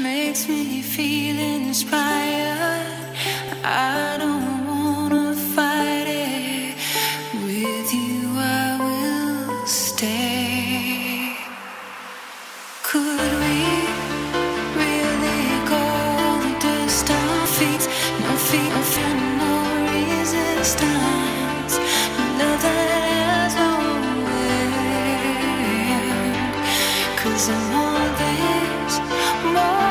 makes me feel inspired. I don't wanna fight it. With you, I will stay. Could we really go the dust our feet? No feet, no fear, no resistance. Love that has no. Cause I'm all this, more.